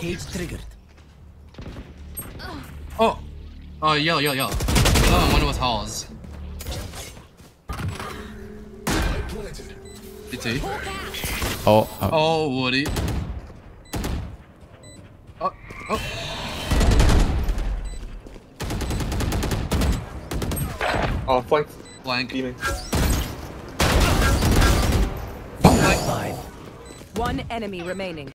Cage triggered. Oh. Oh, yo, yo, yo. Oh, one was halls. DT. Oh, oh. Oh, Woody. Oh, oh. Oh, flank. Blank. Beaming. One enemy remaining.